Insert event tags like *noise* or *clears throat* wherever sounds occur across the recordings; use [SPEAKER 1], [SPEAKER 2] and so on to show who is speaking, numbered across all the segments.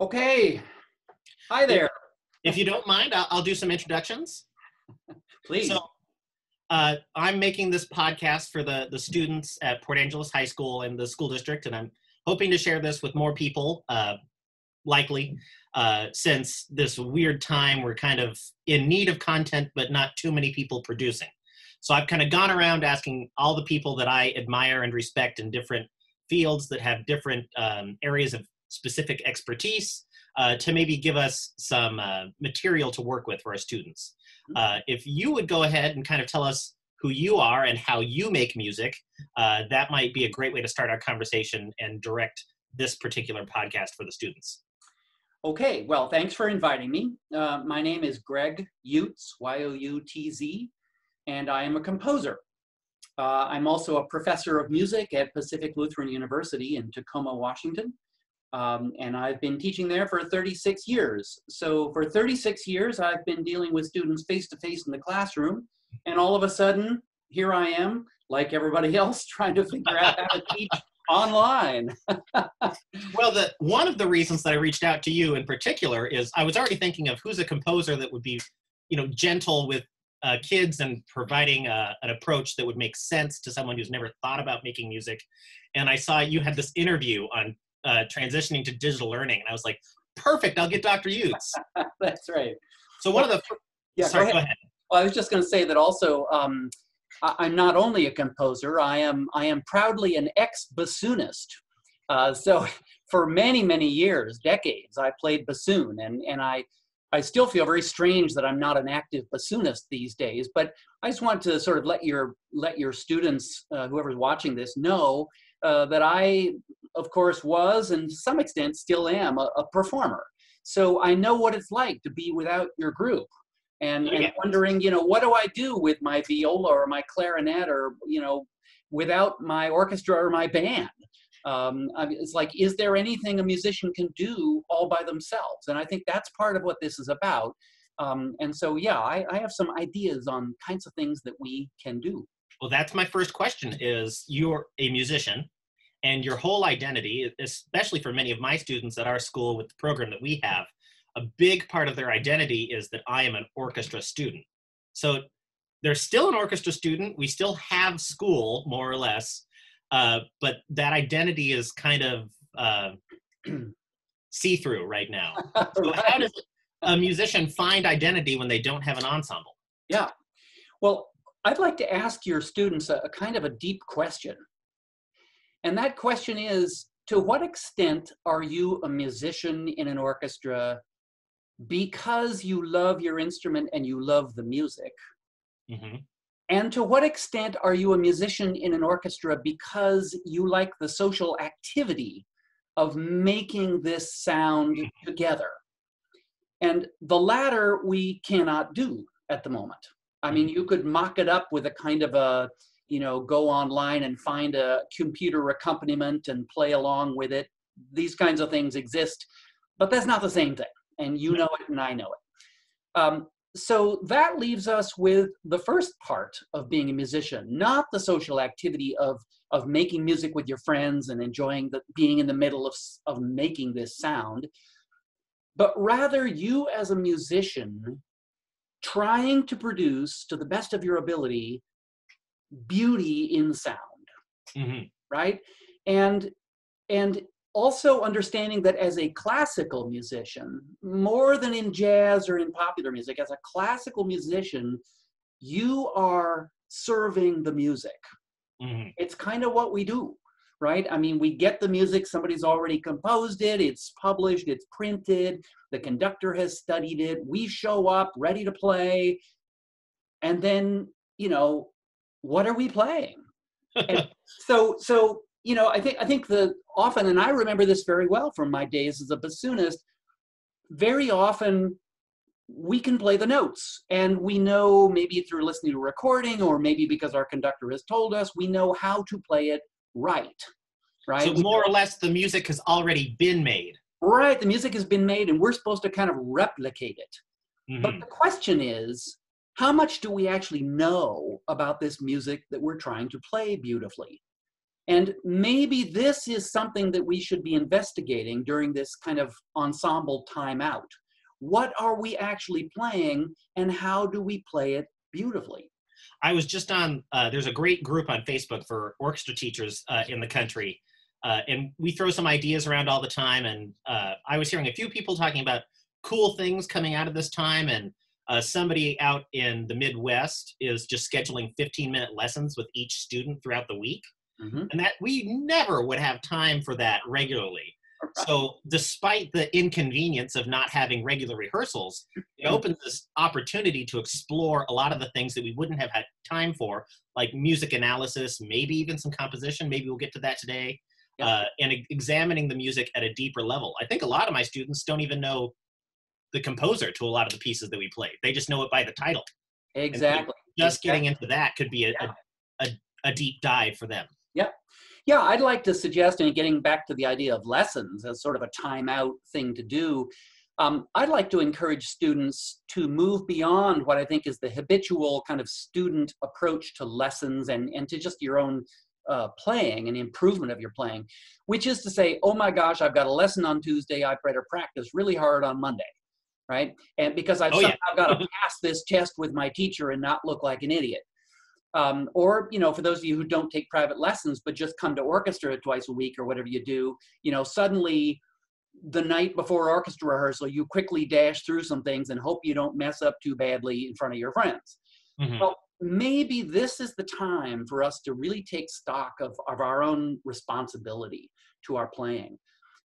[SPEAKER 1] Okay. Hi there.
[SPEAKER 2] If you don't mind, I'll, I'll do some introductions. *laughs*
[SPEAKER 1] Please.
[SPEAKER 2] So, uh, I'm making this podcast for the, the students at Port Angeles High School and the school district, and I'm hoping to share this with more people, uh, likely, uh, since this weird time we're kind of in need of content, but not too many people producing. So I've kind of gone around asking all the people that I admire and respect in different fields that have different um, areas of specific expertise uh, to maybe give us some uh, material to work with for our students. Uh, if you would go ahead and kind of tell us who you are and how you make music, uh, that might be a great way to start our conversation and direct this particular podcast for the students.
[SPEAKER 1] Okay, well, thanks for inviting me. Uh, my name is Greg Youtz, Y O U T Z, and I am a composer. Uh, I'm also a professor of music at Pacific Lutheran University in Tacoma, Washington. Um, and I've been teaching there for 36 years. So for 36 years, I've been dealing with students face to face in the classroom. And all of a sudden, here I am, like everybody *laughs* else, trying to figure out how to teach online. *laughs*
[SPEAKER 2] well, the one of the reasons that I reached out to you in particular is I was already thinking of who's a composer that would be, you know, gentle with uh, kids and providing uh, an approach that would make sense to someone who's never thought about making music. And I saw you had this interview on uh, transitioning to digital learning, and I was like, perfect. I'll get Dr. Youtz. *laughs*
[SPEAKER 1] That's right.
[SPEAKER 2] So one of the
[SPEAKER 1] yeah,
[SPEAKER 2] sorry,
[SPEAKER 1] go ahead.
[SPEAKER 2] go ahead.
[SPEAKER 1] Well, I was just going to say that also. Um, I, am not only a composer; I am I am proudly an ex bassoonist. Uh, so *laughs* for many many years, decades, I played bassoon, and and I I still feel very strange that I'm not an active bassoonist these days. But I just want to sort of let your let your students, uh, whoever's watching this, know uh, that I, of course, was and to some extent still am a, a, performer. So I know what it's like to be without your group. And, yeah. and wondering, you know, what do I do with my viola or my clarinet or, you know, without my orchestra or my band? um, it's like is there anything a musician can do all by themselves and i think that's part of what this is about um, and so yeah I, I, have some ideas on kinds of things that we can do
[SPEAKER 2] well that's my first question is you're a musician and your whole identity especially for many of my students at our school with the program that we have a big part of their identity is that i am an orchestra student so they're still an orchestra student we still have school more or less uh, but that identity is kind of uh, *clears throat* see through right now. *laughs* So right. how does a musician find identity when they don't have an ensemble?
[SPEAKER 1] Yeah. Well, I'd like to ask your students a, a kind of a deep question. And that question is to what extent are you a musician in an orchestra because you love your instrument and you love the music? Mm-hmm. And to what extent are you a musician in an orchestra because you like the social activity of making this sound together? And the latter we cannot do at the moment. I mean, you could mock it up with a kind of a, you know, go online and find a computer accompaniment and play along with it. These kinds of things exist, but that's not the same thing. And you know it and I know it. Um, so that leaves us with the first part of being a musician, not the social activity of of making music with your friends and enjoying the being in the middle of of making this sound, but rather you as a musician trying to produce to the best of your ability beauty in sound, mm-hmm. right? And and also understanding that as a classical musician, more than in jazz or in popular music, as a classical musician, you are serving the music. Mm-hmm. It's kind of what we do, right? I mean, we get the music, somebody's already composed it, it's published, it's printed, the conductor has studied it, we show up ready to play, and then, you know, what are we playing? *laughs* so, so you know, I think I think the often, and I remember this very well from my days as a bassoonist. Very often, we can play the notes, and we know maybe through listening to a recording, or maybe because our conductor has told us, we know how to play it right. Right.
[SPEAKER 2] So more or less, the music has already been made.
[SPEAKER 1] Right. The music has been made, and we're supposed to kind of replicate it. Mm-hmm. But the question is, how much do we actually know about this music that we're trying to play beautifully? And maybe this is something that we should be investigating during this kind of ensemble timeout. What are we actually playing and how do we play it beautifully?
[SPEAKER 2] I was just on, uh, there's a great group on Facebook for orchestra teachers uh, in the country. Uh, and we throw some ideas around all the time. And uh, I was hearing a few people talking about cool things coming out of this time. And uh, somebody out in the Midwest is just scheduling 15 minute lessons with each student throughout the week. Mm-hmm. And that we never would have time for that regularly. *laughs* So, despite the inconvenience of not having regular rehearsals, it mm-hmm. opens this opportunity to explore a lot of the things that we wouldn't have had time for, like music analysis, maybe even some composition. Maybe we'll get to that today, uh, and examining the music at a deeper level. I think a lot of my students don't even know the composer to a lot of the pieces that we play. They just know it by the title.
[SPEAKER 1] Exactly.
[SPEAKER 2] just
[SPEAKER 1] exactly.
[SPEAKER 2] getting into that could be a, yeah. a, a, a deep dive for them.
[SPEAKER 1] Yeah. Yeah, I'd like to suggest, and getting back to the idea of lessons as sort of a timeout thing to do, um, I'd like to encourage students to move beyond what I think is the habitual kind of student approach to lessons and, and to just your own uh, playing and improvement of your playing, which is to say, oh my gosh, I've got a lesson on Tuesday, I better practice really hard on Monday, right? And because I've oh, somehow yeah. got to pass this test with my teacher and not look like an idiot. Um, or you know for those of you who don't take private lessons but just come to orchestra twice a week or whatever you do you know suddenly the night before orchestra rehearsal you quickly dash through some things and hope you don't mess up too badly in front of your friends mm-hmm. well maybe this is the time for us to really take stock of, of our own responsibility to our playing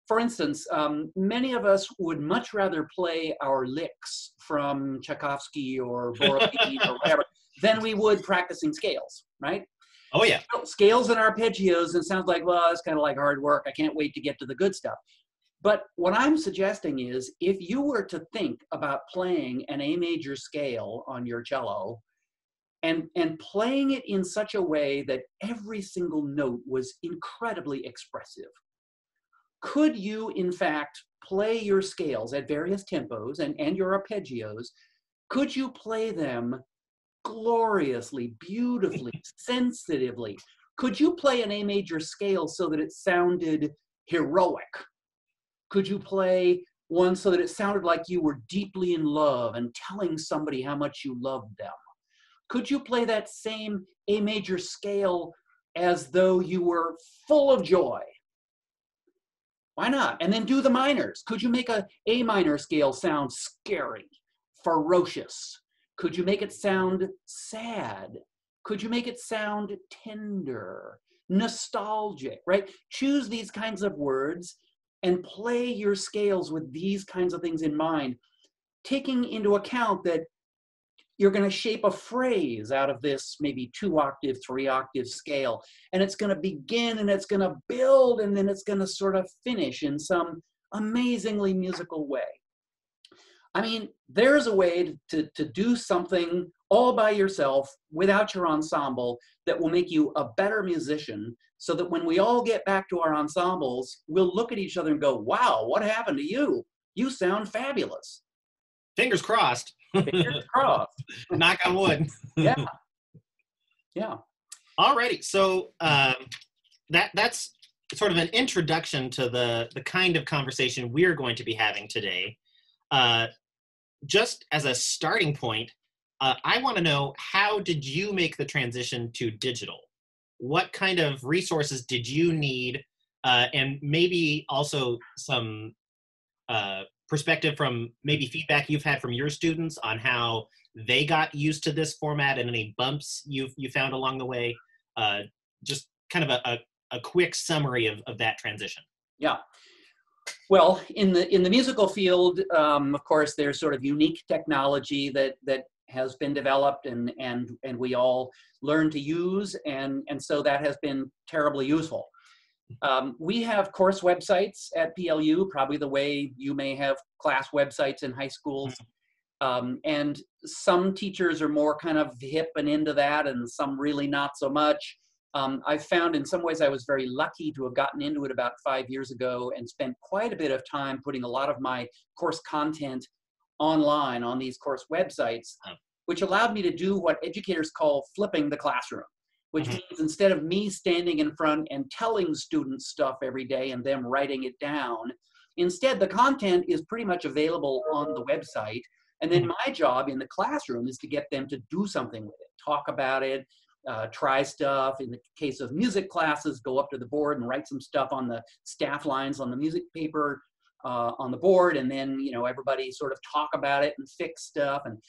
[SPEAKER 1] for instance, um, many of us would much rather play our licks from Tchaikovsky or Borodin *laughs* or whatever than we would practicing scales, right?
[SPEAKER 2] Oh yeah.
[SPEAKER 1] Scales and arpeggios, and sounds like, well, it's kind of like hard work. I can't wait to get to the good stuff. But what I'm suggesting is if you were to think about playing an A major scale on your cello and, and playing it in such a way that every single note was incredibly expressive, could you, in fact, play your scales at various tempos and, and your arpeggios? Could you play them gloriously, beautifully, *laughs* sensitively. Could you play an A major scale so that it sounded heroic? Could you play one so that it sounded like you were deeply in love and telling somebody how much you loved them? Could you play that same A major scale as though you were full of joy? Why not? And then do the minors. Could you make a A minor scale sound scary, ferocious, could you make it sound sad? Could you make it sound tender, nostalgic, right? Choose these kinds of words and play your scales with these kinds of things in mind, taking into account that you're going to shape a phrase out of this maybe two octave, three octave scale. And it's going to begin and it's going to build and then it's going to sort of finish in some amazingly musical way. I mean, there's a way to, to do something all by yourself without your ensemble that will make you a better musician so that when we all get back to our ensembles, we'll look at each other and go, wow, what happened to you? You sound fabulous.
[SPEAKER 2] Fingers crossed.
[SPEAKER 1] Fingers *laughs* crossed.
[SPEAKER 2] Knock on wood. *laughs*
[SPEAKER 1] yeah. Yeah.
[SPEAKER 2] Alrighty. So um, that that's sort of an introduction to the the kind of conversation we're going to be having today. Uh, just as a starting point, uh, I want to know how did you make the transition to digital? What kind of resources did you need? Uh, and maybe also some uh, perspective from maybe feedback you've had from your students on how they got used to this format and any bumps you've you found along the way. Uh, just kind of a, a, a quick summary of, of that transition.
[SPEAKER 1] Yeah. Well, in the in the musical field, um, of course, there's sort of unique technology that that has been developed and and and we all learn to use, and and so that has been terribly useful. Um, we have course websites at PLU, probably the way you may have class websites in high schools. Um, and some teachers are more kind of hip and into that, and some really not so much. Um, I found in some ways I was very lucky to have gotten into it about five years ago and spent quite a bit of time putting a lot of my course content online on these course websites, which allowed me to do what educators call flipping the classroom, which
[SPEAKER 2] Mhm.
[SPEAKER 1] means instead of me standing in front and telling students stuff every day and them writing it down, instead the content is pretty much available on the website. And then my job in the classroom is to get them to do something with it, talk about it, uh, try stuff. In the case of music classes, go up to the board and write some stuff on the staff lines on the music paper uh, on the board, and then you know everybody sort of talk about it and fix stuff. And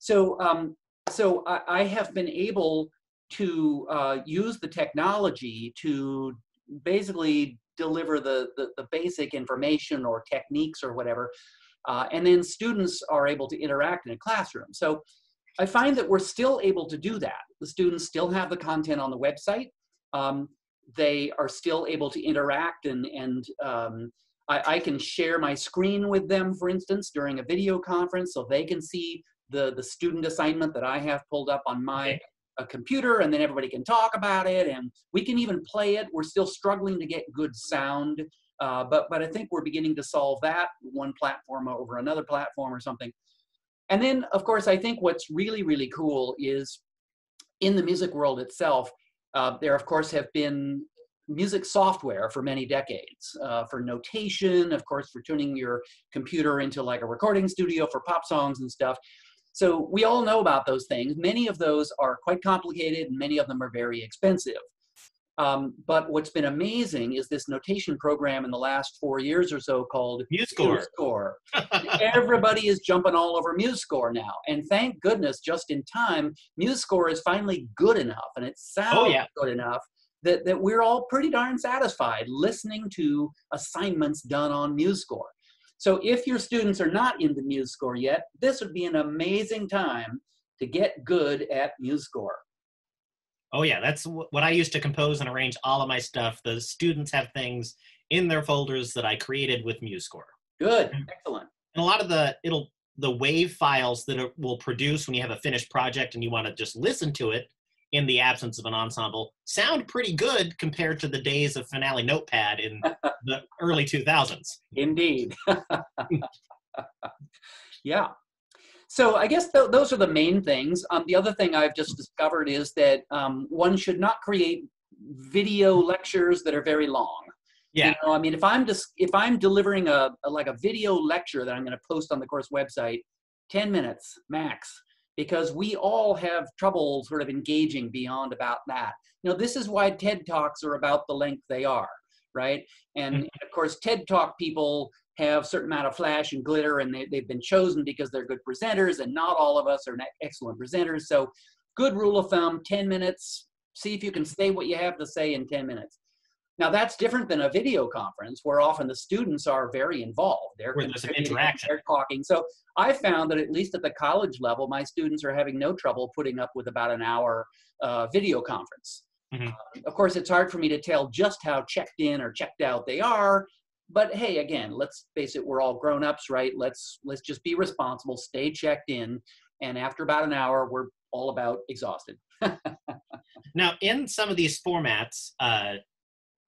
[SPEAKER 1] so, um, so I, I have been able to uh, use the technology to basically deliver the, the, the basic information or techniques or whatever, uh, and then students are able to interact in a classroom. So I find that we're still able to do that. The students still have the content on the website. Um, they are still able to interact and, and um, I, I can share my screen with them, for instance, during a video conference so they can see the, the student assignment that I have pulled up on my a computer and then everybody can talk about it and we can even play it. We're still struggling to get good sound, uh, but, but I think we're beginning to solve that one platform over another platform or something. And then, of course, I think what's really, really cool is in the music world itself, uh, there, of course, have been music software for many decades uh, for notation, of course, for tuning your computer into like a recording studio for pop songs and stuff. So we all know about those things. Many of those are quite complicated and many of them are very expensive. Um, but what's been amazing is this notation program in the last four years or so called
[SPEAKER 2] MuseScore.
[SPEAKER 1] MuseScore. *laughs* Everybody is jumping all over MuseScore now. And thank goodness, just in time, MuseScore is finally good enough and it sounds
[SPEAKER 2] Oh, yeah.
[SPEAKER 1] good enough that, that we're all pretty darn satisfied listening to assignments done on MuseScore. So if your students are not in the MuseScore yet, this would be an amazing time to get good at MuseScore.
[SPEAKER 2] Oh yeah, that's what I used to compose and arrange all of my stuff. The students have things in their folders that I created with MuseScore.
[SPEAKER 1] Good,
[SPEAKER 2] Mm.
[SPEAKER 1] excellent.
[SPEAKER 2] And a lot of the it'll the wave files that it will produce when you have a finished project and you want to just listen to it in the absence of an ensemble sound pretty good compared to the days of Finale Notepad in *laughs* the early 2000s.
[SPEAKER 1] Indeed. *laughs* yeah. So I guess th- those are the main things. Um, the other thing I've just discovered is that um, one should not create video lectures that are very long.
[SPEAKER 2] Yeah.
[SPEAKER 1] You know, I mean, if I'm just if I'm delivering a, a like a video lecture that I'm going to post on the course website, ten minutes max, because we all have trouble sort of engaging beyond about that. You know, this is why TED talks are about the length they are, right? And, and of course, TED talk people have certain amount of flash and glitter, and they, they've been chosen because they're good presenters, and not all of us are excellent presenters. So, good rule of thumb: ten minutes. See if you can say what you have to say in ten minutes. Now that's different than a video conference where often the students are very involved. They're
[SPEAKER 2] Where there's interaction.
[SPEAKER 1] They're talking. So I found that at least at the college level, my students are having no trouble putting up with about an hour uh, video conference.
[SPEAKER 2] Mhm.
[SPEAKER 1] Um, of course, it's hard for me to tell just how checked in or checked out they are. But hey, again, let's face it, we're all grown-ups, right? Let's let's just be responsible, stay checked in, and after about an hour, we're all about exhausted. *laughs*
[SPEAKER 2] Now, in some of these formats, uh,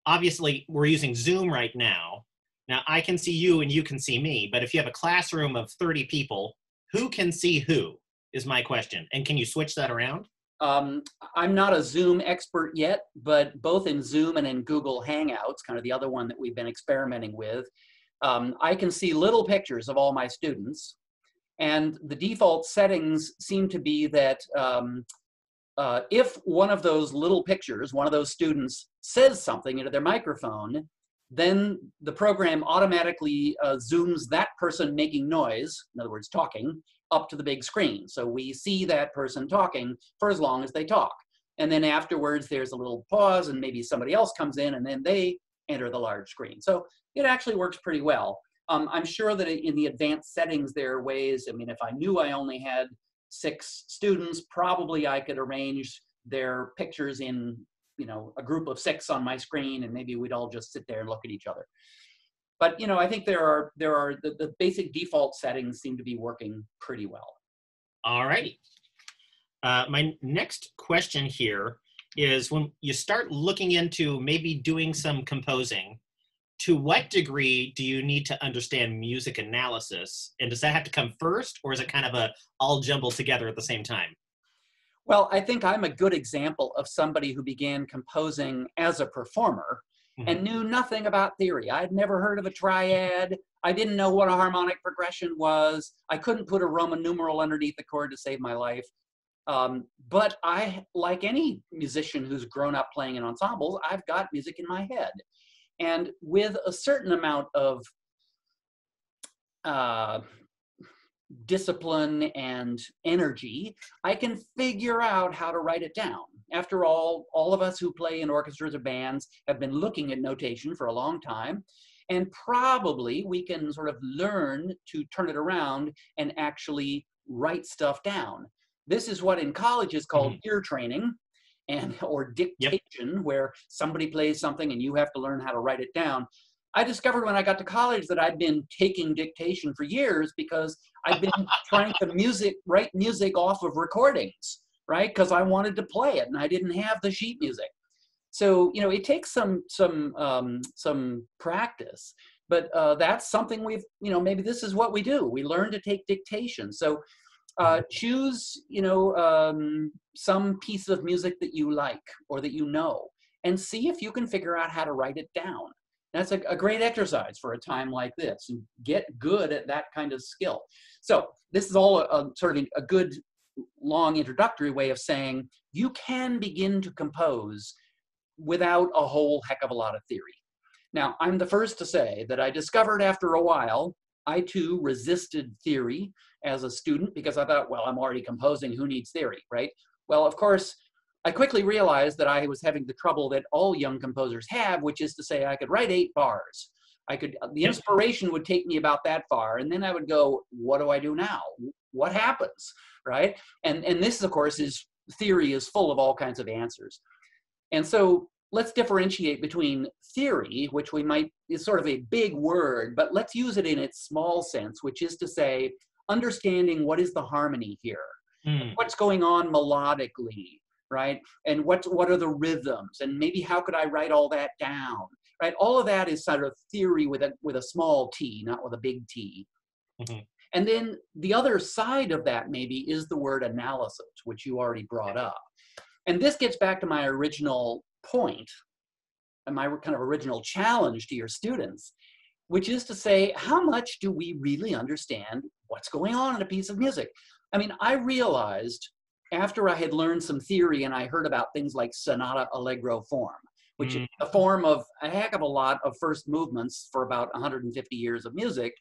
[SPEAKER 2] obviously we're using Zoom right now. Now, I can see you and you can see me, but if you have a classroom of 30 people, who can see who is my question. And can you switch that around?
[SPEAKER 1] Um, I'm not a Zoom expert yet, but both in Zoom and in Google Hangouts, kind of the other one that we've been experimenting with, um, I can see little pictures of all my students. And the default settings seem to be that um, uh, if one of those little pictures, one of those students says something into their microphone, then the program automatically uh, zooms that person making noise, in other words, talking, up to the big screen. So we see that person talking for as long as they talk. And then afterwards, there's a little pause, and maybe somebody else comes in, and then they enter the large screen. So it actually works pretty well. Um, I'm sure that in the advanced settings, there are ways. I mean, if I knew I only had six students, probably I could arrange their pictures in, you know, a group of six on my screen, and maybe we'd all just sit there and look at each other. But you know, I think there are there are the, the basic default settings seem to be working pretty well.
[SPEAKER 2] All righty. Uh, my next question here is when you start looking into maybe doing some composing, to what degree do you need to understand music analysis? And does that have to come first, or is it kind of a all jumbled together at the same time?
[SPEAKER 1] Well, I think I'm a good example of somebody who began composing as a performer mm-hmm. and knew nothing about theory. I'd never heard of a triad. I didn't know what a harmonic progression was. I couldn't put a Roman numeral underneath the chord to save my life. Um, but I, like any musician who's grown up playing in ensembles, I've got music in my head. And with a certain amount of uh, discipline and energy, I can figure out how to write it down. After all, all of us who play in orchestras or bands have been looking at notation for a long time. And probably we can sort of learn to turn it around and actually write stuff down. This is what in college is called mm-hmm. ear training and *laughs* or dictation, yep. where somebody plays something and you have to learn how to write it down. I discovered when I got to college that I'd been taking dictation for years because I've been *laughs* trying to music write music off of recordings, right? Because I wanted to play it and I didn't have the sheet music. So you know, it takes some some um, some practice, but uh, that's something we've you know maybe this is what we do. We learn to take dictation. So uh, choose you know um, some piece of music that you like or that you know, and see if you can figure out how to write it down that's a, a, great exercise for a time like this and get good at that kind of skill. So this is all a, a sort of a good long introductory way of saying you can begin to compose without a whole heck of a lot of theory. Now, I'm the first to say that I discovered after a while, I too resisted theory as a student because I thought, well, I'm already composing, who needs theory, right? Well, of course, I quickly realized that I was having the trouble that all young composers have, which is to say I could write eight bars. I could, the inspiration would take me about that far. And then I would go, what do I do now? What happens? Right. And, and this, of course, is theory is full of all kinds of answers. And so let's differentiate between theory, which we might is sort of a big word, but let's use it in its small sense, which is to say, understanding what is the harmony here, mm. what's going on melodically, right? And what, what are the rhythms? And maybe how could I write all that down, right? All of that is sort of theory with a, with a small t, not with a big T. Mm-hmm. And then the other side of that maybe is the word analysis, which you already brought up. And this gets back to my original point and my kind of original challenge to your students, which is to say, how much do we really understand what's going on in a piece of music? I mean, I realized after I had learned some theory and I heard about things like sonata allegro form, which mm. is a form of a heck of a lot of first movements for about 150 years of music.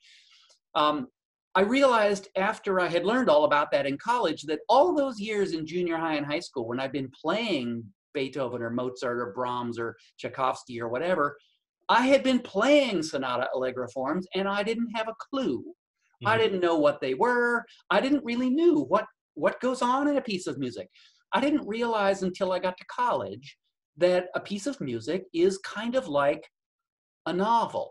[SPEAKER 1] Um, I realized after I had learned all about that in college that all those years in junior high and high school, when I've been playing Beethoven or Mozart or Brahms or Tchaikovsky or whatever, I had been playing sonata allegro forms and I didn't have a clue. Mm. I didn't know what they were. I didn't really knew what what goes on in a piece of music. I didn't realize until I got to college that a piece of music is kind of like a novel,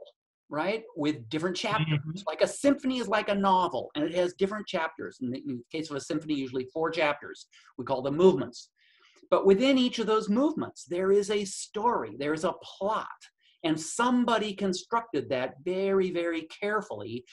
[SPEAKER 1] right? With different chapters. Mm-hmm. Like a symphony is like a novel and it has different chapters. In the, in the case of a symphony, usually four chapters. We call them movements. But within each of those movements, there is a story, there is a plot. And somebody constructed that very, very carefully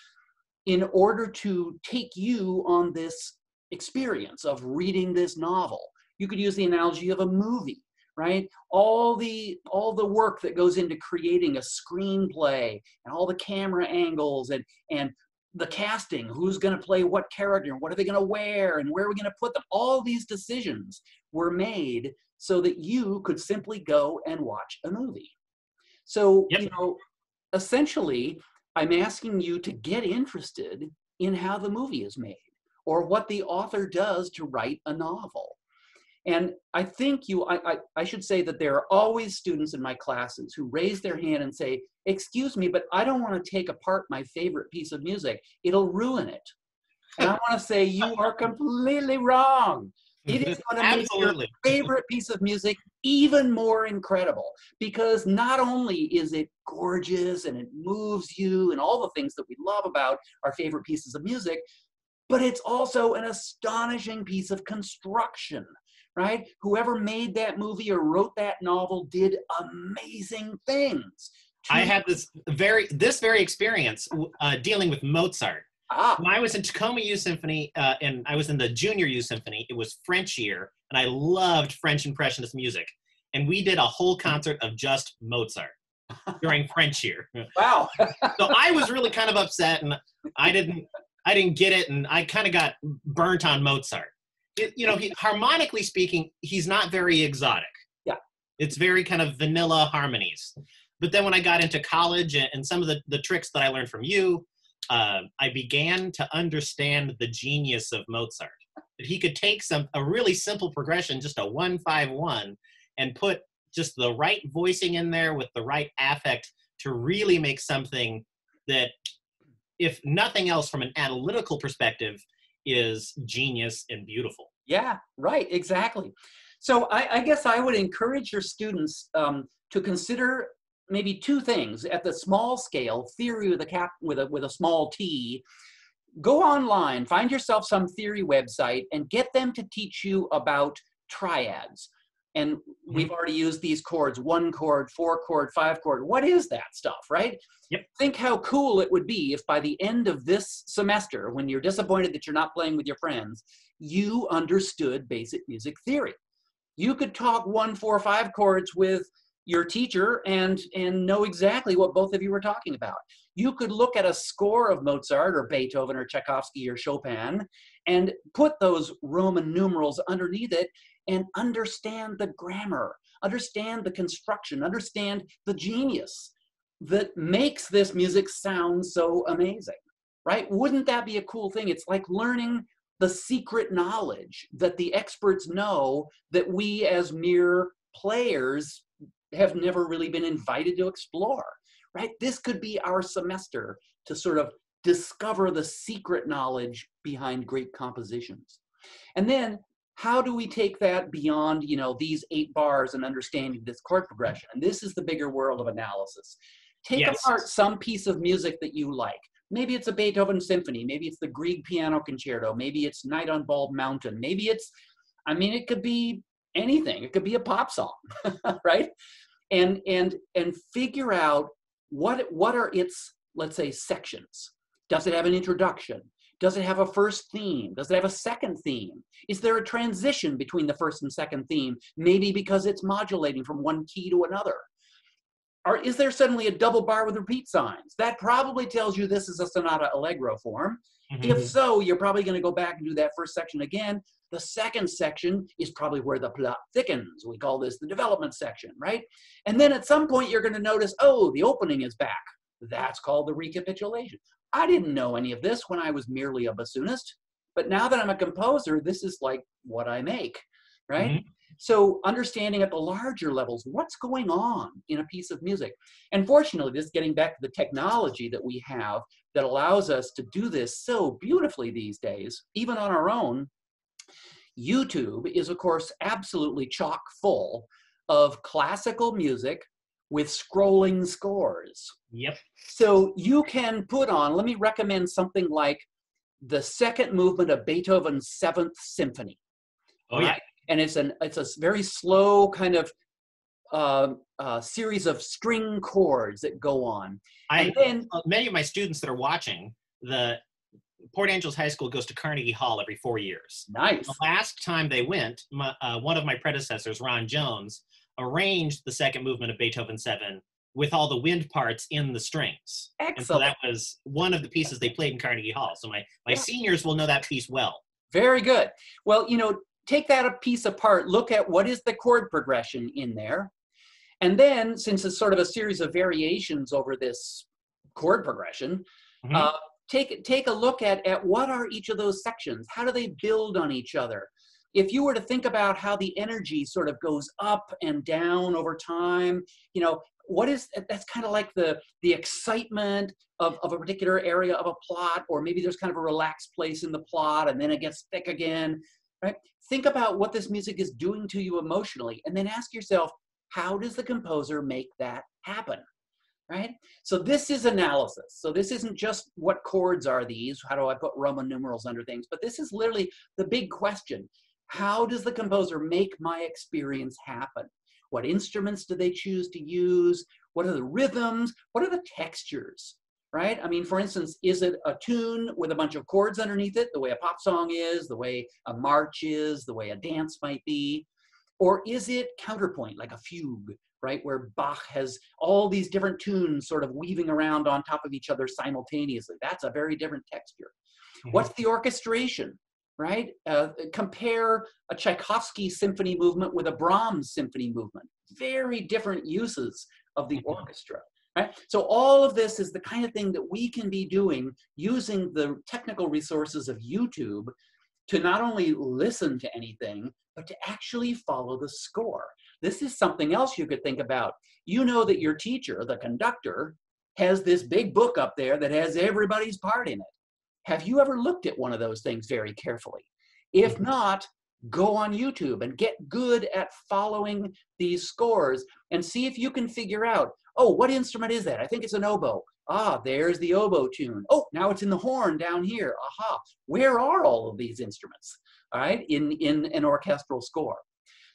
[SPEAKER 1] in order to take you on this experience of reading this novel. You could use the analogy of a movie, right? All the all the work that goes into creating a screenplay and all the camera angles and and the casting, who's going to play what character, what are they going to wear, and where are we going to put them? All these decisions were made so that you could simply go and watch a movie. So, yep. you know, essentially, I'm asking you to get interested in how the movie is made or what the author does to write a novel. And I think you, I, I, I, should say that there are always students in my classes who raise their hand and say, Excuse me, but I don't want to take apart my favorite piece of music. It'll ruin it. And I want to say, You are completely wrong. It is *laughs* going to make your favorite piece of music even more incredible because not only is it gorgeous and it moves you and all the things that we love about our favorite pieces of music, but it's also an astonishing piece of construction right? Whoever made that movie or wrote that novel did amazing things.
[SPEAKER 2] I had this very this very experience uh, dealing with mozart. Ah. when i was in tacoma youth symphony uh, and i was in the junior youth symphony it was french year and I loved French Impressionist music. And we did a whole concert of just Mozart *laughs* during French year.
[SPEAKER 1] Wow.
[SPEAKER 2] so I was really kind of upset, and I didn't, I didn't get it, and I kind of got burnt on Mozart. It, you know, he, harmonically speaking, he's not very exotic.
[SPEAKER 1] Yeah.
[SPEAKER 2] It's very kind of vanilla harmonies. But then when I got into college and, and some of the, the tricks that I learned from you, uh, I began to understand the genius of Mozart. That he could take some a really simple progression, just a one five one, and put just the right voicing in there with the right affect to really make something that, if nothing else, from an analytical perspective, is genius and beautiful.
[SPEAKER 1] Yeah, right, exactly. So I, I guess I would encourage your students um, to consider maybe two things. At the small scale theory with a cap with a with a small t go online find yourself some theory website and get them to teach you about triads. And mm-hmm. we've already used these chords one chord four chord five chord. What is that stuff right?
[SPEAKER 2] Yep.
[SPEAKER 1] think how cool it would be if by the end of this semester when you're disappointed that you're not playing with your friends you understood basic music theory. You could talk one four five chords with your teacher and and know exactly what both of you were talking about. You could look at a score of Mozart or Beethoven or Tchaikovsky or Chopin and put those Roman numerals underneath it and understand the grammar, understand the construction, understand the genius that makes this music sound so amazing. Right? Wouldn't that be a cool thing? It's like learning the secret knowledge that the experts know that we as mere players have never really been invited to explore, right? This could be our semester to sort of discover the secret knowledge behind great compositions. And then how do we take that beyond, you know, these eight bars and understanding this chord progression? And this is the bigger world of analysis. Take yes. apart some piece of music that you like. Maybe it's a Beethoven symphony, maybe it's the Grieg piano concerto, maybe it's Night on Bald Mountain, maybe it's I mean it could be anything. It could be a pop song, *laughs* right? And and and figure out what what are its let's say sections. Does it have an introduction? Does it have a first theme? Does it have a second theme? Is there a transition between the first and second theme? Maybe because it's modulating from one key to another. Or is there suddenly a double bar with repeat signs? That probably tells you this is a sonata allegro form. Mm-hmm. If so, you're probably going to go back and do that first section again. The second section is probably where the plot thickens. We call this the development section, right? And then at some point, you're going to notice, oh, the opening is back. That's called the recapitulation. I didn't know any of this when I was merely a bassoonist, but now that I'm a composer, this is like what I make, right? Mm-hmm. So understanding at the larger levels, what's going on in a piece of music. And fortunately, this is getting back to the technology that we have that allows us to do this so beautifully these days, even on our own. YouTube is, of course, absolutely chock full of classical music with scrolling scores.
[SPEAKER 2] Yep.
[SPEAKER 1] So you can put on, let me recommend something like the second movement of Beethoven's Seventh Symphony.
[SPEAKER 2] Oh, yeah
[SPEAKER 1] and it's an it's a very slow kind of uh, uh, series of string chords that go on.
[SPEAKER 2] I, and then uh, many of my students that are watching the Port Angeles High School goes to Carnegie Hall every four years.
[SPEAKER 1] Nice.
[SPEAKER 2] The last time they went, my, uh, one of my predecessors, Ron Jones, arranged the second movement of Beethoven Seven with all the wind parts in the strings.
[SPEAKER 1] Excellent.
[SPEAKER 2] And so that was one of the pieces they played in Carnegie Hall. So my my yeah. seniors will know that piece well.
[SPEAKER 1] Very good. Well, you know, take that a piece apart, look at what is the chord progression in there. And then, since it's sort of a series of variations over this chord progression, mm-hmm. uh, take, take a look at, at what are each of those sections? How do they build on each other? If you were to think about how the energy sort of goes up and down over time, you know, what is that's kind of like the the excitement of, of a particular area of a plot or maybe there's kind of a relaxed place in the plot and then it gets thick again right? Think about what this music is doing to you emotionally, and then ask yourself, how does the composer make that happen? Right? So this is analysis. So this isn't just what chords are these? How do I put Roman numerals under things? But this is literally the big question. How does the composer make my experience happen? What instruments do they choose to use? What are the rhythms? What are the textures? right? I mean, for instance, is it a tune with a bunch of chords underneath it, the way a pop song is, the way a march is, the way a dance might be? Or is it counterpoint, like a fugue, right? Where Bach has all these different tunes sort of weaving around on top of each other simultaneously. That's a very different texture. Mm-hmm. What's the orchestration? Right? Uh, compare a Tchaikovsky symphony movement with a Brahms symphony movement. Very different uses of the mm-hmm. orchestra. Right? So all of this is the kind of thing that we can be doing using the technical resources of YouTube to not only listen to anything, but to actually follow the score. This is something else you could think about. You know that your teacher, the conductor, has this big book up there that has everybody's part in it. Have you ever looked at one of those things very carefully? If mm-hmm. not, go on YouTube and get good at following these scores and see if you can figure out, oh, what instrument is that? I think it's an oboe. Ah, there's the oboe tune. Oh, now it's in the horn down here. Aha. Where are all of these instruments? All right, in, in an orchestral score.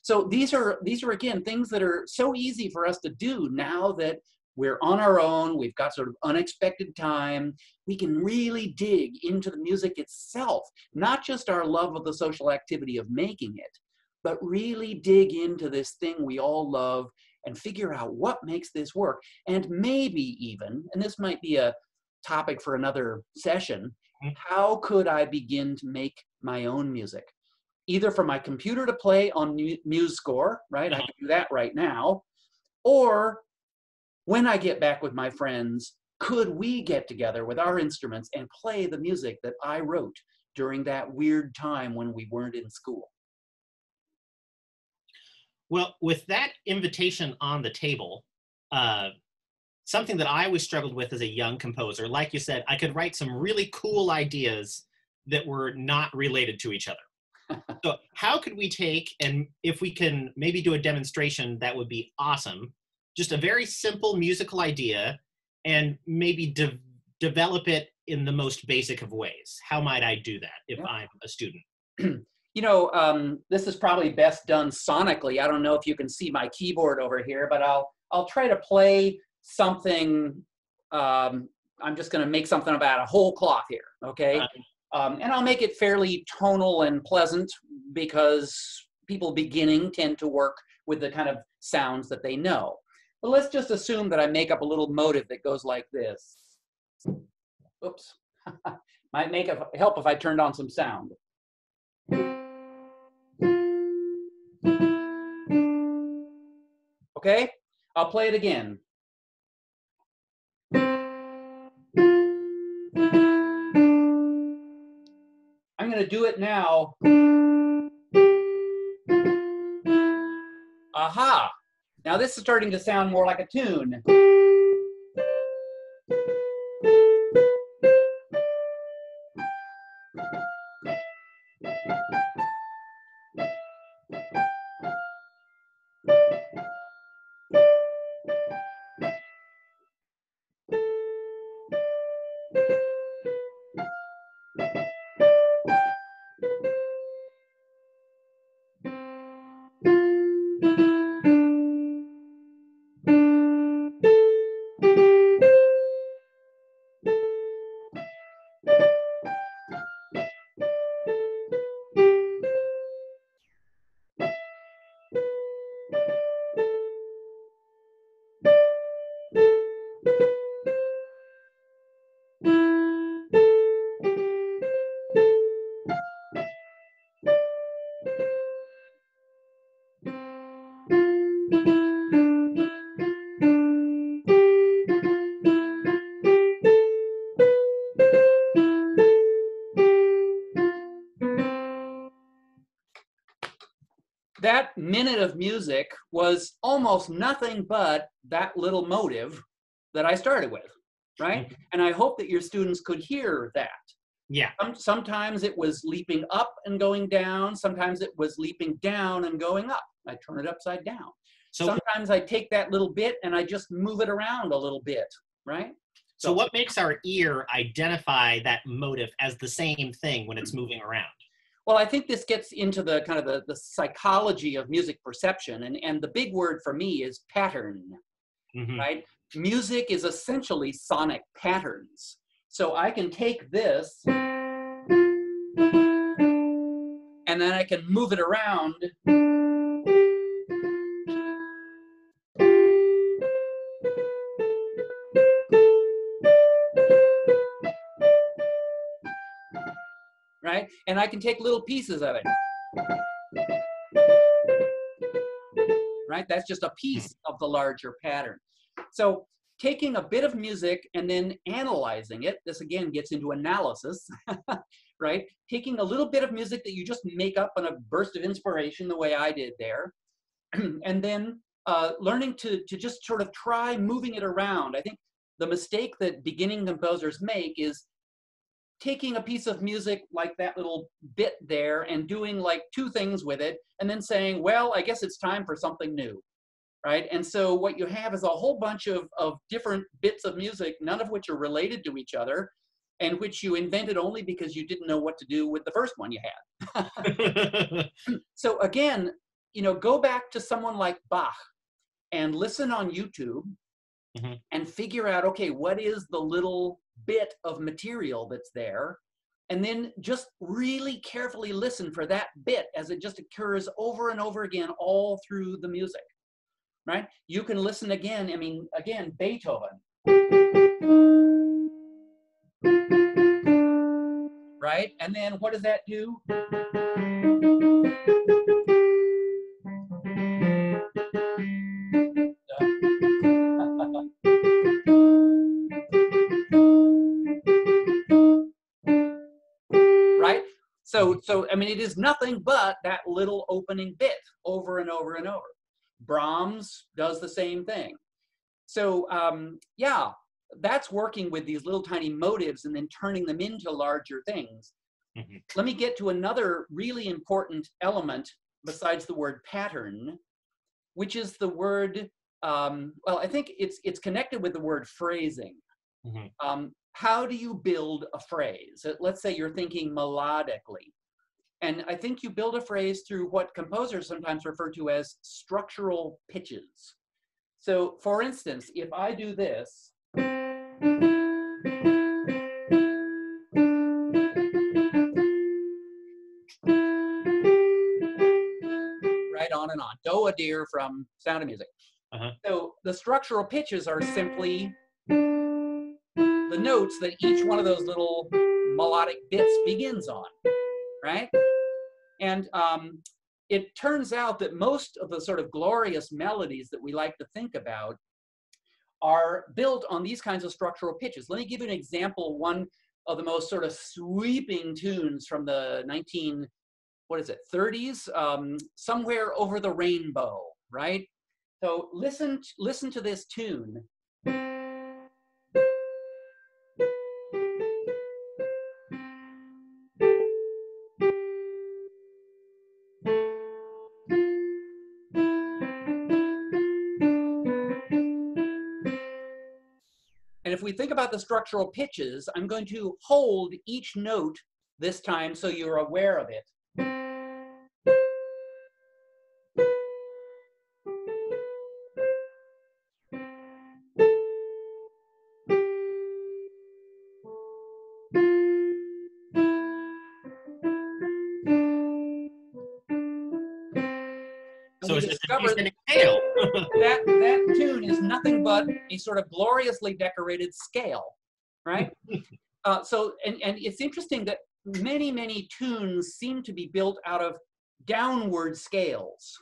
[SPEAKER 1] So these are these are again things that are so easy for us to do now that we're on our own, we've got sort of unexpected time. We can really dig into the music itself, not just our love of the social activity of making it, but really dig into this thing we all love and figure out what makes this work. And maybe even, and this might be a topic for another session, mm-hmm. how could I begin to make my own music? Either for my computer to play on MuseScore, right? I can do that right now. Or when I get back with my friends, could we get together with our instruments and play the music that I wrote during that weird time when we weren't in school?
[SPEAKER 2] Well, with that invitation on the table, uh, something that I always struggled with as a young composer, like you said, I could write some really cool ideas that were not related to each other. So, how could we take and if we can maybe do a demonstration, that would be awesome. Just a very simple musical idea and maybe de- develop it in the most basic of ways. How might I do that if yeah. I'm a student? *clears throat*
[SPEAKER 1] you know, um, this is probably best done sonically. I don't know if you can see my keyboard over here, but I'll I'll try to play something. Um, I'm just going to make something about a whole cloth here, okay? Um, and I'll make it fairly tonal and pleasant because people beginning tend to work with the kind of sounds that they know. But let's just assume that I make up a little motive that goes like this. Oops. *laughs* Might make a, help if I turned on some sound. Okay, I'll play it again. To do it now. Aha! Now this is starting to sound more like a tune. Music was almost nothing but that little motive that I started with, right? Mm-hmm. And I hope that your students could hear that.
[SPEAKER 2] Yeah.
[SPEAKER 1] sometimes it was leaping up and going down. Sometimes it was leaping down and going up. I turn it upside down. So sometimes I take that little bit and I just move it around a little bit, right?
[SPEAKER 2] So, so what makes our ear identify that motive as the same thing when it's *clears throat* moving around?
[SPEAKER 1] Well, I think this gets into the kind of the, the psychology of music perception. And, and the big word for me is pattern, mm-hmm. right? music is essentially sonic patterns. So I can take this and then I can move it around. And I can take little pieces of it. Right? That's just a piece of the larger pattern. So taking a bit of music and then analyzing it, this again gets into analysis, *laughs* right? Taking a little bit of music that you just make up on a burst of inspiration, the way I did there, *clears throat* and then uh, learning to, to just sort of try moving it around. I think the mistake that beginning composers make is taking a piece of music like that little bit there and doing like two things with it, and then saying, well, I guess it's time for something new right? And so what you have is a whole bunch of, of different bits of music, none of which are related to each other, and which you invented only because you didn't know what to do with the first one you had. *laughs* so again, you know, go back to someone like Bach and listen on YouTube mm-hmm. and figure out, okay, what is the little bit of material that's there? And then just really carefully listen for that bit as it just occurs over and over again all through the music right? You can listen again. I mean, again, Beethoven. Right? And then what does that do? So, I mean, it is nothing but that little opening bit over and over and over. Brahms does the same thing. So um, yeah, that's working with these little tiny motives and then turning them into larger things. Mm-hmm. Let me get to another really important element besides the word pattern, which is the word. Um, well, I think it's it's connected with the word phrasing. Mm-hmm. Um, how do you build a phrase? Let's say you're thinking melodically. And I think you build a phrase through what composers sometimes refer to as structural pitches. So for instance, if I do this, right on and on. Do a deer from Sound of Music. Uh-huh. So the structural pitches are simply the notes that each one of those little melodic bits begins on, right? And um, it turns out that most of the sort of glorious melodies that we like to think about are built on these kinds of structural pitches. Let me give you an example, one of the most sort of sweeping tunes from the 19, what is it, 30s, um, somewhere over the rainbow, right? So listen, listen to this tune. Think about the structural pitches, I'm going to hold each note this time so you're aware of it.
[SPEAKER 2] So it's that
[SPEAKER 1] tune is nothing but a sort of gloriously decorated scale, right? *laughs* uh, so and and it's interesting that many many tunes seem to be built out of downward scales.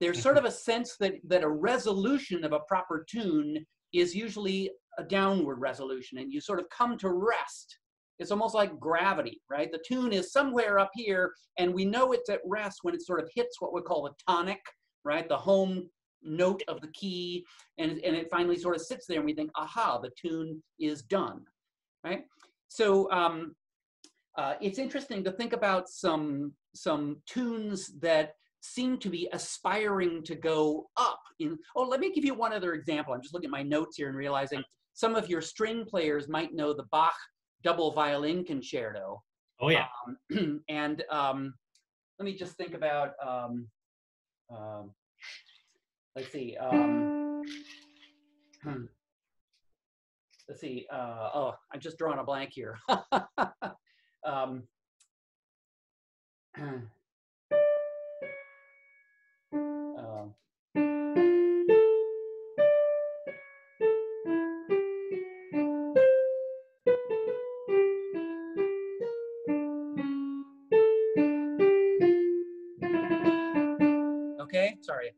[SPEAKER 1] There's sort of a sense that that a resolution of a proper tune is usually a downward resolution, and you sort of come to rest it's almost like gravity, right? The tune is somewhere up here, and we know it's at rest when it sort of hits what we call the tonic, right? The home note of the key, and, and it finally sort of sits there, and we think, aha, the tune is done, right? So um, uh, it's interesting to think about some some tunes that seem to be aspiring to go up. In oh, let me give you one other example. I'm just looking at my notes here and realizing some of your string players might know the Bach double violin concerto.
[SPEAKER 2] Oh yeah.
[SPEAKER 1] Um, *clears throat* and um, let me just think about. Um, um let's see. Um, hmm. let's see. Uh, oh, I'm just drawing a blank here. *laughs* um, *clears throat*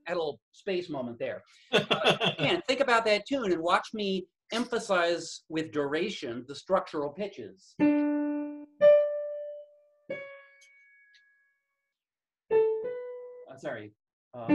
[SPEAKER 1] I had a little space moment there. *laughs* And think about that tune and watch me emphasize with duration the structural pitches. Uh, sorry. Uh,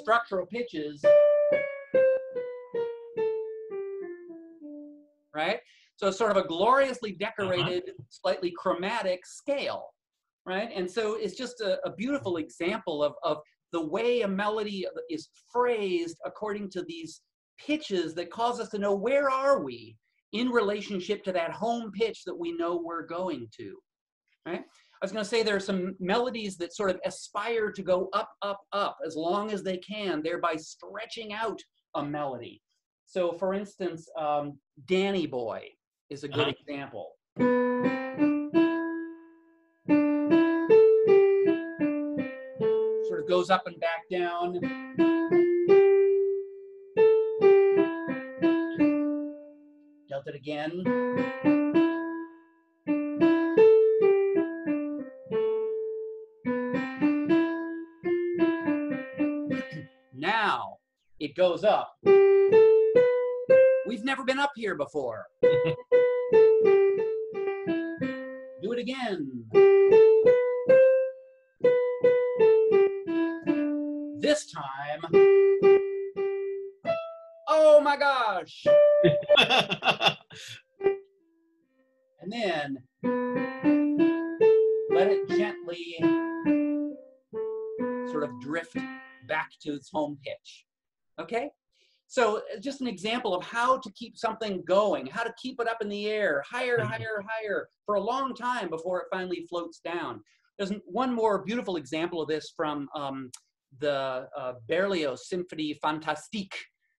[SPEAKER 1] structural pitches, right? So sort of a gloriously uh-huh. decorated, slightly chromatic scale, right? And so it's just a, a beautiful example of, of the way a melody is phrased according to these pitches that cause us to know where are we in relationship to that home pitch that we know we're going to, right? I was going to say there are some melodies that sort of aspire to go up, up, up as long as they can, thereby stretching out a melody. So, for instance, um, Danny Boy is a good
[SPEAKER 2] Uh-huh.
[SPEAKER 1] example. Sort of goes up and back down. Dealt it again. Goes up. We've never been up here before. Do it again. This time. Oh my gosh. *laughs* And then let it gently sort of drift back to its home pitch. Okay? So, uh, just an example of how to keep something going, how to keep it up in the air, higher,
[SPEAKER 2] Mhm.
[SPEAKER 1] higher, higher, for a long time before it finally floats down. There's one more beautiful example of this from um, the uh, Berlioz Symphony Fantastique.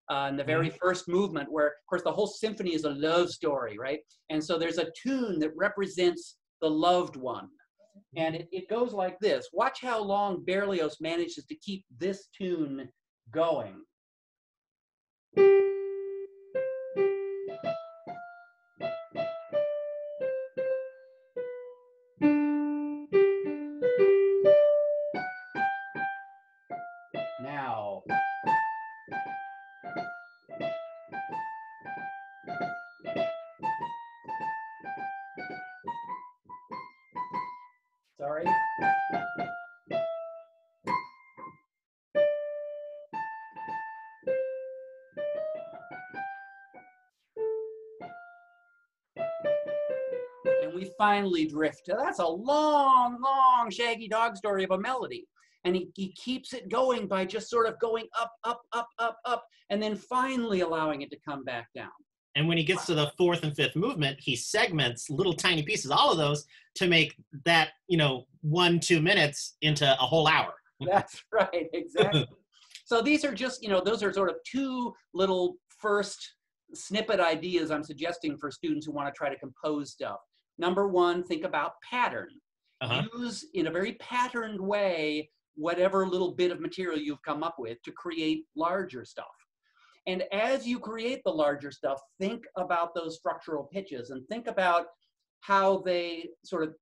[SPEAKER 1] Uh, in the very first movement, where of course the whole symphony is a love story, right? And so there's a tune that represents the loved one. And it, it goes like this. Watch how long Berlioz manages to keep this tune going. Finally drift. That's a long, long shaggy dog story of a melody. And he, he keeps it going by just sort of going up, up, up, up, up, and then finally allowing it to come back down.
[SPEAKER 2] and when he gets to the fourth and fifth movement, he segments little tiny pieces, all of those, to make that, you know, one, two minutes into a whole hour. *laughs* *laughs*
[SPEAKER 1] That's right, exactly. so these are just, you know, those are sort of two little first snippet ideas I'm suggesting for students who want to try to compose stuff. Number one, think about pattern.
[SPEAKER 2] Uh-huh.
[SPEAKER 1] Use in a very patterned way whatever little bit of material you've come up with to create larger stuff. And as you create the larger stuff, think about those structural pitches and think about how they sort of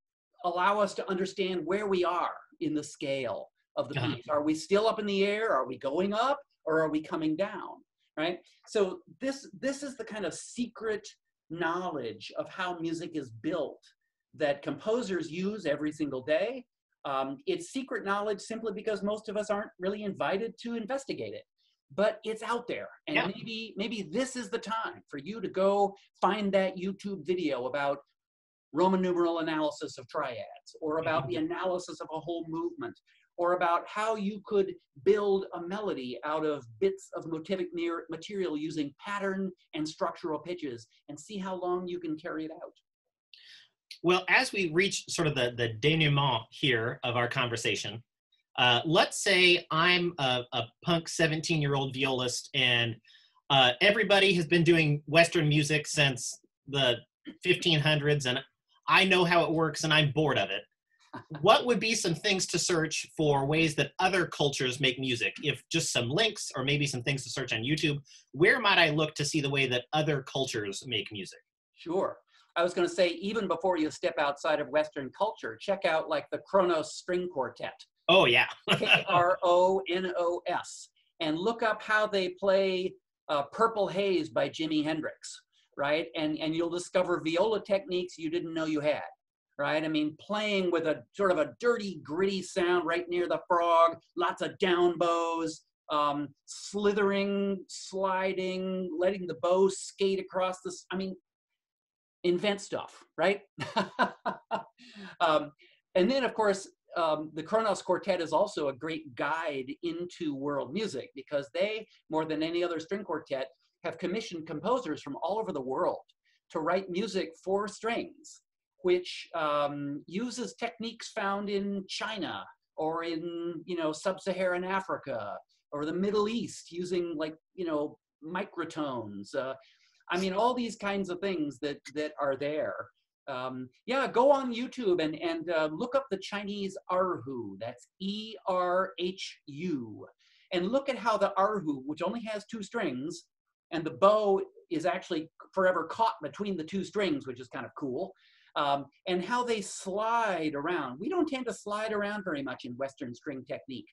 [SPEAKER 1] allow us to understand where we are in the scale of the
[SPEAKER 2] Uh-huh.
[SPEAKER 1] piece. Are we still up in the air? Are we going up or are we coming down? Right? So this this is the kind of secret knowledge of how music is built that composers use every single day. Um, it's secret knowledge simply because most of us aren't really invited to investigate it. But it's out there, and
[SPEAKER 2] Yeah.
[SPEAKER 1] maybe maybe this is the time for you to go find that YouTube video about Roman numeral analysis of triads, or about the *laughs* analysis of a whole movement, or about how you could build a melody out of bits of motivic material using pattern and structural pitches and see how long you can carry it out.
[SPEAKER 2] Well, as we reach sort of the, the denouement here of our conversation, uh, let's say I'm a, a punk 17 year old violist and uh, everybody has been doing Western music since the 1500s and I know how it works and I'm bored of it. What would be some things to search for ways that other cultures make music? If just some links or maybe some things to search on YouTube, where might I look to see the way that other cultures make music?
[SPEAKER 1] Sure. I was going to say, even before you step outside of Western culture, check out like the Kronos String Quartet.
[SPEAKER 2] Oh, yeah.
[SPEAKER 1] K R O N O S. And look up how they play uh, Purple Haze by Jimi Hendrix, right? And, and you'll discover viola techniques you didn't know you had, right? I mean, playing with a sort of a dirty, gritty sound right near the frog, lots of down bows, um, slithering, sliding, letting the bow skate across this. I mean, invent stuff, right? *laughs* um, and then, of course, um, the Kronos Quartet is also a great guide into world music because they, more than any other string quartet, have commissioned composers from all over the world to write music for strings, which um, uses techniques found in China or in you know sub-Saharan Africa or the Middle East, using like you know microtones. Uh, I mean, all these kinds of things that that are there. Um, yeah, go on YouTube and and uh, look up the Chinese erhu. That's E R H U, and look at how the erhu, which only has two strings, and the bow is actually forever caught between the two strings, which is kind of cool. Um, and how they slide around. We don't tend to slide around very much in Western string technique.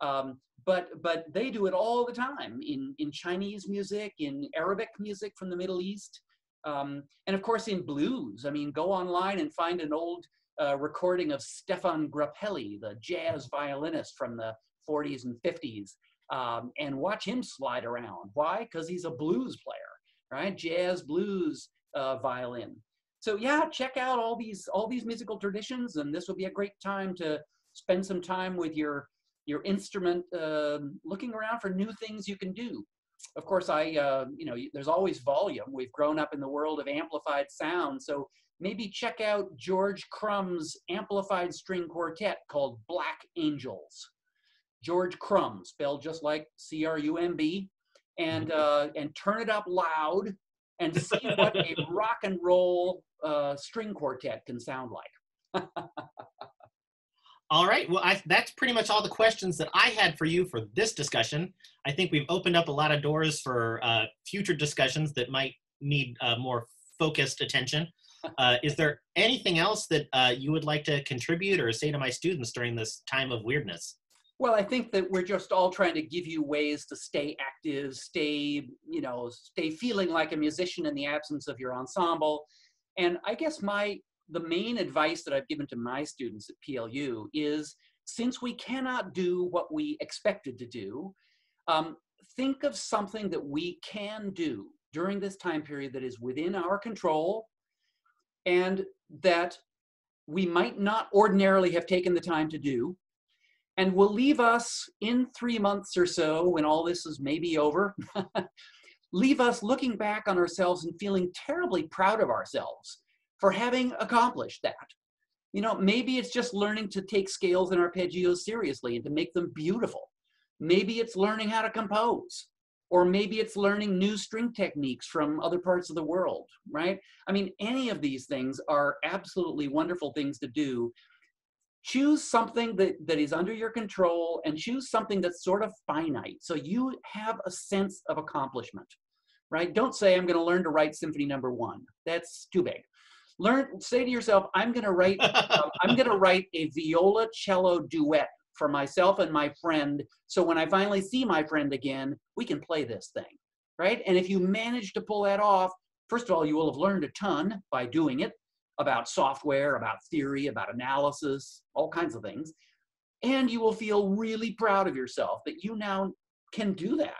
[SPEAKER 1] Um, but but they do it all the time in in Chinese music, in Arabic music from the Middle East, um, and of course in blues. I mean, go online and find an old uh, recording of Stéphane Grappelli, the jazz violinist from the 40s and 50s, um, and watch him slide around. Why? Because he's a blues player, right? Jazz blues uh, violin. So yeah, check out all these all these musical traditions, and this will be a great time to spend some time with your your instrument, uh, looking around for new things you can do. Of course, I, uh, you know, there's always volume. We've grown up in the world of amplified sound. So maybe check out George Crumb's amplified string quartet called Black Angels. George Crumb, spelled just like C R U M B, and, mm-hmm. uh, and turn it up loud and see what a rock and roll uh, string quartet can sound like. *laughs*
[SPEAKER 2] All right. Well, I, that's pretty much all the questions that I had for you for this discussion. I think we've opened up a lot of doors for uh, future discussions that might need uh, more focused attention. *laughs* Uh, is there anything else that uh, you would like to contribute or say to my students during this time of weirdness?
[SPEAKER 1] Well, I think that we're just all trying to give you ways to stay active, stay, you know, stay feeling like a musician in the absence of your ensemble. And I guess my the main advice that I've given to my students at PLU is since we cannot do what we expected to do, um, think of something that we can do during this time period that is within our control and that we might not ordinarily have taken the time to do and will leave us in three months or so when all this is maybe over *laughs* leave us looking back on ourselves and feeling terribly proud of ourselves for having accomplished that. You know, maybe it's just learning to take scales and arpeggios seriously and to make them beautiful. Maybe it's learning how to compose, or maybe it's learning new string techniques from other parts of the world, right? I mean, any of these things are absolutely wonderful things to do. Choose something that, that is under your control and choose something that's sort of finite so you have a sense of accomplishment, right? Don't say, I'm going to learn to write symphony number one. That's too big learn say to yourself i'm going to write um, i'm going *laughs* to write a viola cello duet for myself and my friend so when i finally see my friend again we can play this thing right and if you manage to pull that off first of all you will have learned a ton by doing it about software about theory about analysis all kinds of things and you will feel really proud of yourself that you now can do that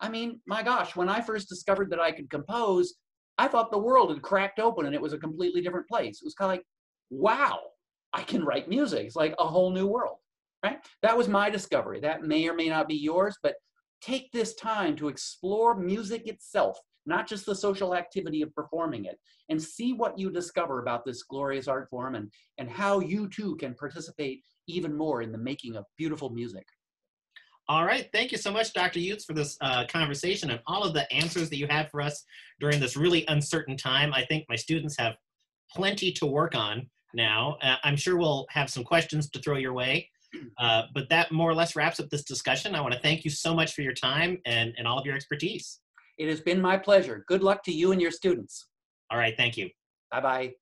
[SPEAKER 1] i mean my gosh when i first discovered that i could compose I thought the world had cracked open and it was a completely different place. It was kind of like, wow, I can write music. It's like a whole new world. right? That was my discovery. That may or may not be yours, but take this time to explore music itself, not just the social activity of performing it, and see what you discover about this glorious art form and, and how you too can participate even more in the making of beautiful music.
[SPEAKER 2] All right. Thank you so much, Dr. Youtz, for this uh, conversation and all of the answers that you had for us during this really uncertain time. I think my students have plenty to work on now. Uh, I'm sure we'll have some questions to throw your way. *clears throat* Uh, but that more or less wraps up this discussion. I want to thank you so much for your time and, and all of your expertise.
[SPEAKER 1] It has been my pleasure. Good luck to you and your students.
[SPEAKER 2] All right. Thank you.
[SPEAKER 1] Bye bye.